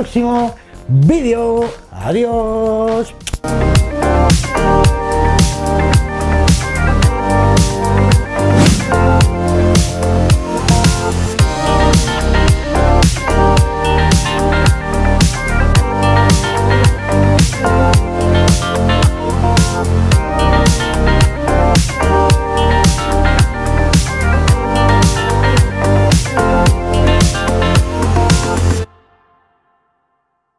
próximo vídeo. Adiós.